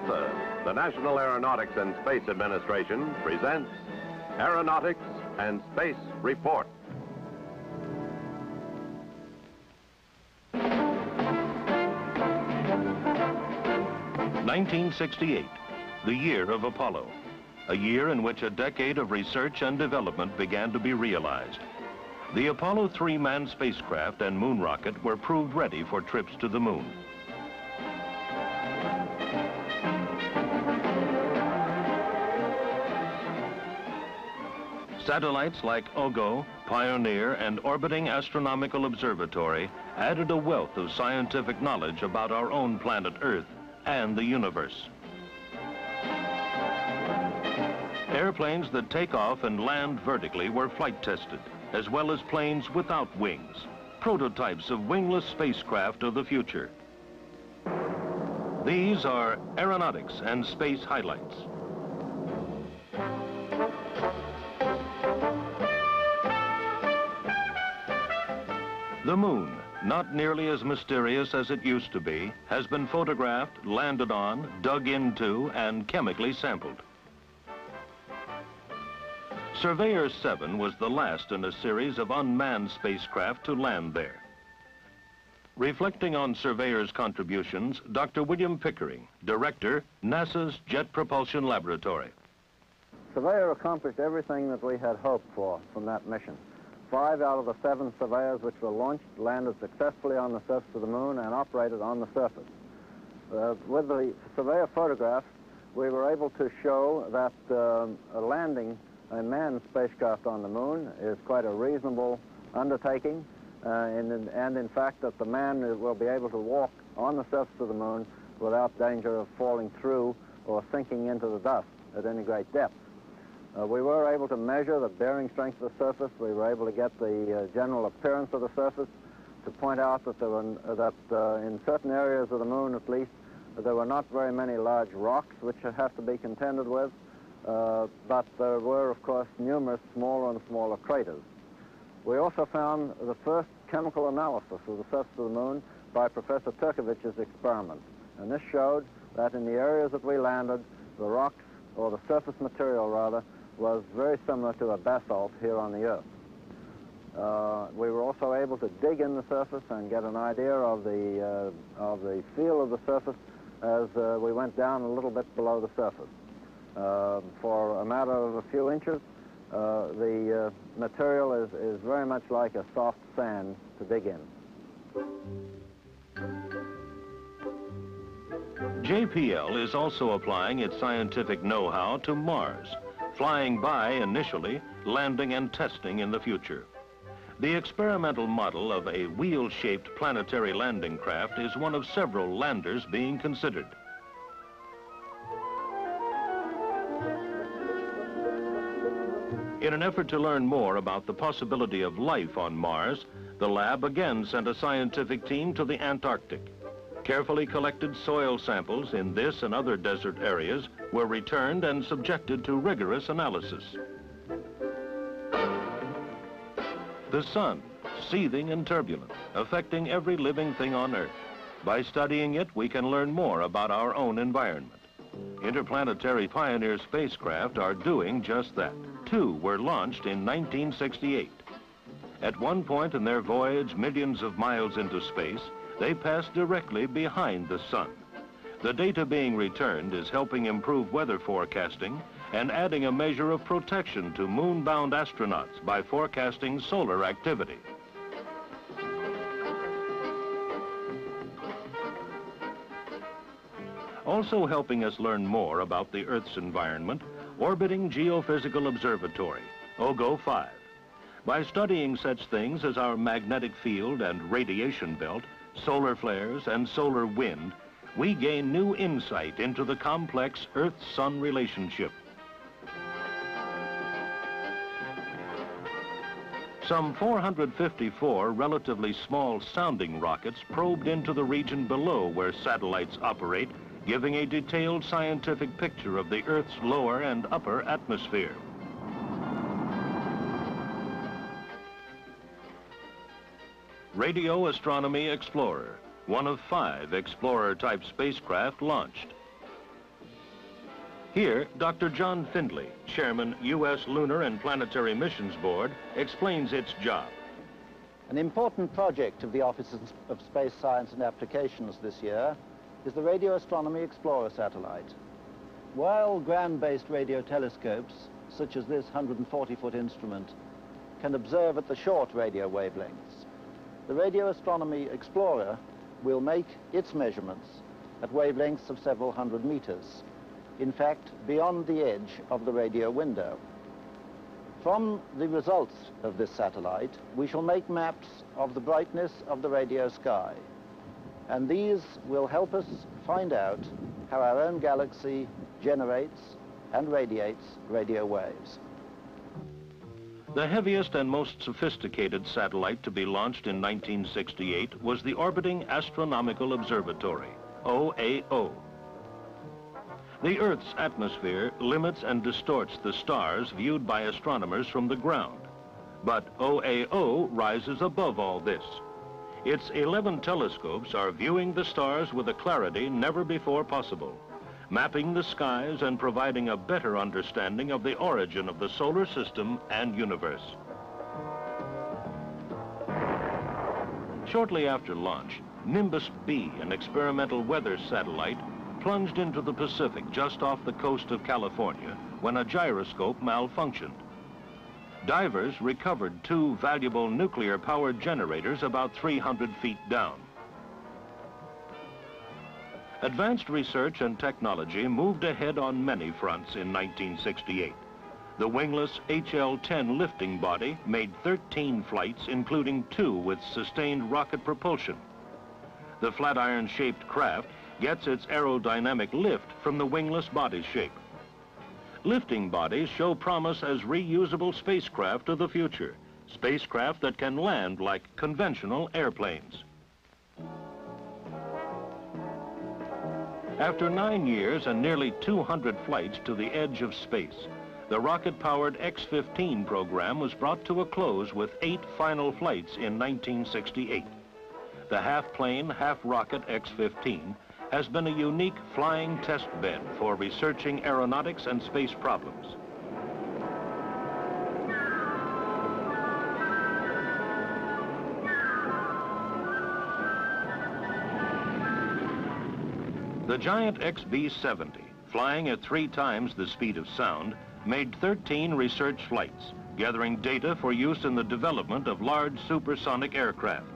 NASA, the National Aeronautics and Space Administration, presents Aeronautics and Space Report. Nineteen sixty-eight, the year of Apollo, a year in which a decade of research and development began to be realized. The Apollo 3 manned spacecraft and moon rocket were proved ready for trips to the moon. Satellites like OGO, Pioneer, and Orbiting Astronomical Observatory added a wealth of scientific knowledge about our own planet Earth and the universe. Airplanes that take off and land vertically were flight tested, as well as planes without wings, prototypes of wingless spacecraft of the future. These are aeronautics and space highlights. The moon, not nearly as mysterious as it used to be, has been photographed, landed on, dug into, and chemically sampled. Surveyor 7 was the last in a series of unmanned spacecraft to land there. Reflecting on Surveyor's contributions, Dr. William Pickering, Director, NASA's Jet Propulsion Laboratory. Surveyor accomplished everything that we had hoped for from that mission. Five out of the seven surveyors which were launched landed successfully on the surface of the moon and operated on the surface. Uh, with the surveyor photographs, we were able to show that uh, a landing a manned spacecraft on the moon is quite a reasonable undertaking, uh, and, and in fact that the man will be able to walk on the surface of the moon without danger of falling through or sinking into the dust at any great depth. Uh, we were able to measure the bearing strength of the surface. We were able to get the uh, general appearance of the surface to point out that there were uh, that uh, in certain areas of the moon, at least, there were not very many large rocks which have to be contended with, uh, but there were, of course, numerous smaller and smaller craters. We also found the first chemical analysis of the surface of the moon by Professor Turkevich's experiment, and this showed that in the areas that we landed, the rocks, or the surface material rather, was very similar to a basalt here on the Earth. Uh, we were also able to dig in the surface and get an idea of the, uh, of the feel of the surface as uh, we went down a little bit below the surface. Uh, for a matter of a few inches, uh, the uh, material is, is very much like a soft sand to dig in. JPL is also applying its scientific know-how to Mars flying by initially, landing and testing in the future. The experimental model of a wheel-shaped planetary landing craft is one of several landers being considered. In an effort to learn more about the possibility of life on Mars, the lab again sent a scientific team to the Antarctic. Carefully collected soil samples in this and other desert areas were returned and subjected to rigorous analysis. The sun, seething and turbulent, affecting every living thing on Earth. By studying it, we can learn more about our own environment. Interplanetary Pioneer spacecraft are doing just that. Two were launched in 1968. At one point in their voyage millions of miles into space, they pass directly behind the sun. The data being returned is helping improve weather forecasting and adding a measure of protection to moon-bound astronauts by forecasting solar activity. Also helping us learn more about the Earth's environment, Orbiting Geophysical Observatory, OGO-5. By studying such things as our magnetic field and radiation belt, solar flares, and solar wind, we gain new insight into the complex Earth-Sun relationship. Some 454 relatively small sounding rockets probed into the region below where satellites operate, giving a detailed scientific picture of the Earth's lower and upper atmosphere. Radio Astronomy Explorer, one of five Explorer-type spacecraft launched. Here, Dr. John Findlay, Chairman, U.S. Lunar and Planetary Missions Board, explains its job. An important project of the Office of Space Science and Applications this year is the Radio Astronomy Explorer satellite. While ground-based radio telescopes, such as this 140-foot instrument, can observe at the short radio wavelengths, the Radio Astronomy Explorer will make its measurements at wavelengths of several hundred meters in fact, beyond the edge of the radio window. From the results of this satellite, we shall make maps of the brightness of the radio sky. And these will help us find out how our own galaxy generates and radiates radio waves. The heaviest and most sophisticated satellite to be launched in 1968 was the Orbiting Astronomical Observatory, OAO, the Earth's atmosphere limits and distorts the stars viewed by astronomers from the ground. But OAO rises above all this. Its 11 telescopes are viewing the stars with a clarity never before possible, mapping the skies and providing a better understanding of the origin of the solar system and universe. Shortly after launch, Nimbus B, an experimental weather satellite, plunged into the Pacific just off the coast of California when a gyroscope malfunctioned. Divers recovered two valuable nuclear-powered generators about 300 feet down. Advanced research and technology moved ahead on many fronts in 1968. The wingless HL-10 lifting body made 13 flights, including two with sustained rocket propulsion. The Flatiron-shaped craft gets its aerodynamic lift from the wingless body shape. Lifting bodies show promise as reusable spacecraft of the future, spacecraft that can land like conventional airplanes. After nine years and nearly 200 flights to the edge of space, the rocket-powered X-15 program was brought to a close with eight final flights in 1968. The half-plane, half-rocket X-15 has been a unique flying test bed for researching aeronautics and space problems. The giant XB-70, flying at three times the speed of sound, made 13 research flights, gathering data for use in the development of large supersonic aircraft.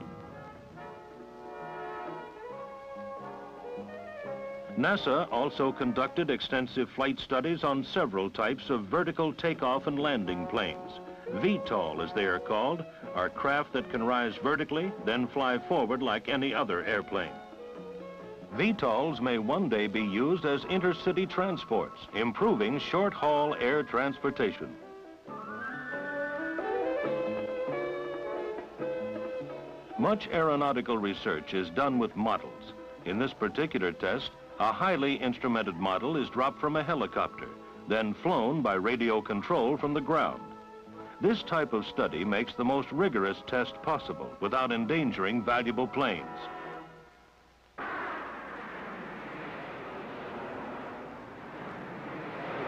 NASA also conducted extensive flight studies on several types of vertical takeoff and landing planes. VTOL, as they are called, are craft that can rise vertically, then fly forward like any other airplane. VTOLs may one day be used as intercity transports, improving short-haul air transportation. Much aeronautical research is done with models. In this particular test, a highly instrumented model is dropped from a helicopter, then flown by radio control from the ground. This type of study makes the most rigorous test possible without endangering valuable planes.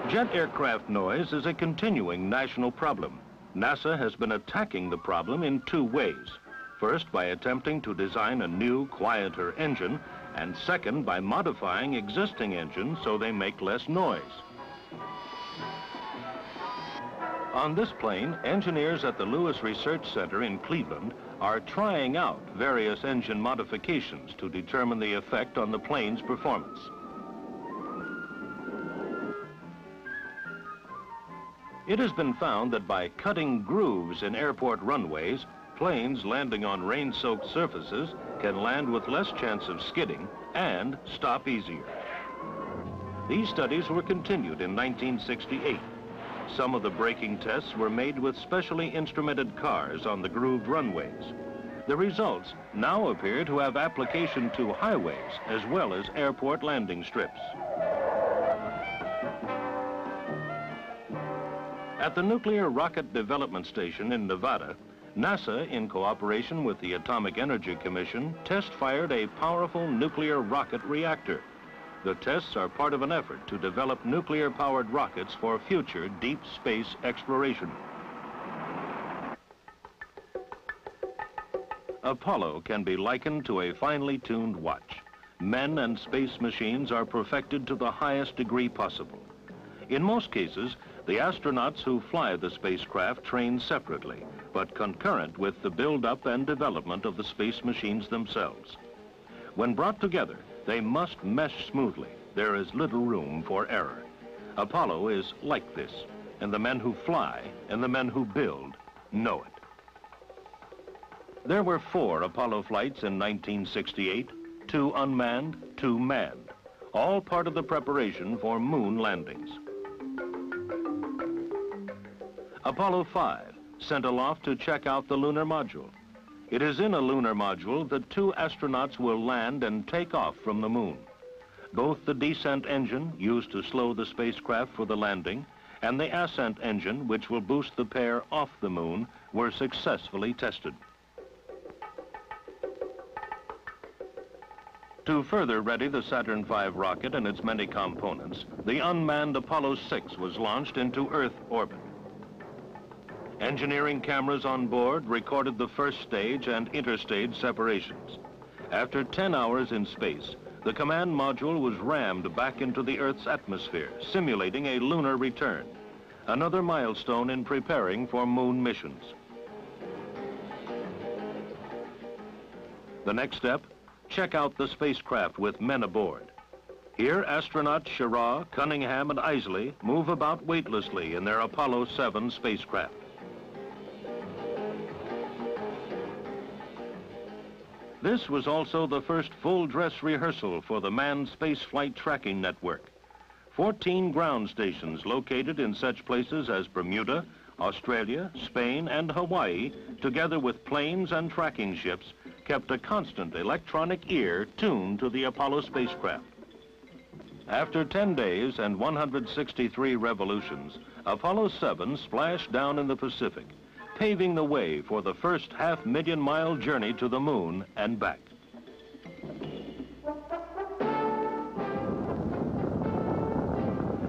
Jet aircraft noise is a continuing national problem. NASA has been attacking the problem in two ways. First, by attempting to design a new, quieter engine and second, by modifying existing engines so they make less noise. On this plane, engineers at the Lewis Research Center in Cleveland are trying out various engine modifications to determine the effect on the plane's performance. It has been found that by cutting grooves in airport runways, planes landing on rain-soaked surfaces can land with less chance of skidding and stop easier. These studies were continued in 1968. Some of the braking tests were made with specially instrumented cars on the grooved runways. The results now appear to have application to highways as well as airport landing strips. At the Nuclear Rocket Development Station in Nevada, NASA, in cooperation with the Atomic Energy Commission, test-fired a powerful nuclear rocket reactor. The tests are part of an effort to develop nuclear-powered rockets for future deep space exploration. Apollo can be likened to a finely tuned watch. Men and space machines are perfected to the highest degree possible. In most cases, the astronauts who fly the spacecraft train separately, but concurrent with the build-up and development of the space machines themselves. When brought together, they must mesh smoothly. There is little room for error. Apollo is like this, and the men who fly and the men who build know it. There were four Apollo flights in 1968, two unmanned, two manned, all part of the preparation for moon landings. Apollo 5 sent aloft to check out the lunar module. It is in a lunar module that two astronauts will land and take off from the moon. Both the descent engine, used to slow the spacecraft for the landing, and the ascent engine, which will boost the pair off the moon, were successfully tested. To further ready the Saturn V rocket and its many components, the unmanned Apollo 6 was launched into Earth orbit. Engineering cameras on board recorded the first stage and interstage separations. After 10 hours in space, the command module was rammed back into the Earth's atmosphere, simulating a lunar return, another milestone in preparing for moon missions. The next step, check out the spacecraft with men aboard. Here, astronauts Schirra, Cunningham, and Eisele move about weightlessly in their Apollo 7 spacecraft. This was also the first full dress rehearsal for the Manned Spaceflight Tracking Network. 14 ground stations located in such places as Bermuda, Australia, Spain, and Hawaii, together with planes and tracking ships, kept a constant electronic ear tuned to the Apollo spacecraft. After 10 days and 163 revolutions, Apollo 7 splashed down in the Pacific paving the way for the first half-million mile journey to the moon and back.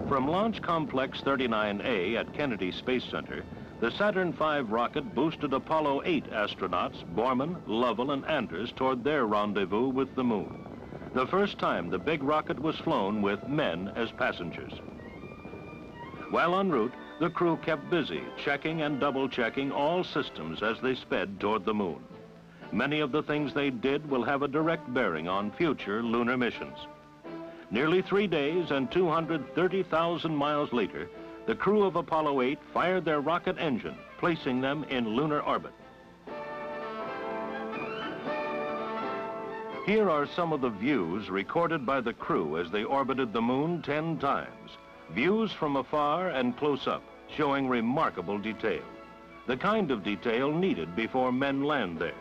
From Launch Complex 39A at Kennedy Space Center, the Saturn V rocket boosted Apollo 8 astronauts, Borman, Lovell, and Anders toward their rendezvous with the moon. The first time the big rocket was flown with men as passengers. While en route, the crew kept busy, checking and double-checking all systems as they sped toward the moon. Many of the things they did will have a direct bearing on future lunar missions. Nearly three days and 230,000 miles later, the crew of Apollo 8 fired their rocket engine, placing them in lunar orbit. Here are some of the views recorded by the crew as they orbited the moon 10 times. Views from afar and close up, showing remarkable detail. The kind of detail needed before men land there.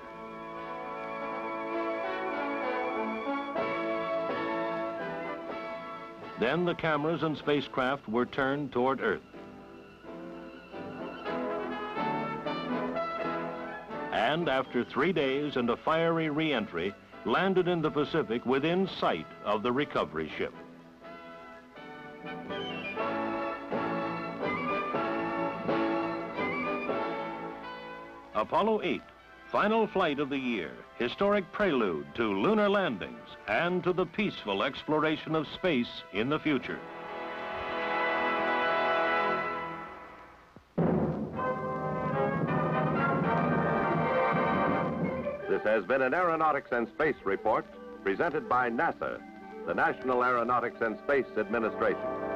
Then the cameras and spacecraft were turned toward Earth. And after three days and a fiery re-entry, landed in the Pacific within sight of the recovery ship. Apollo 8, final flight of the year, historic prelude to lunar landings and to the peaceful exploration of space in the future. This has been an Aeronautics and Space Report presented by NASA, the National Aeronautics and Space Administration.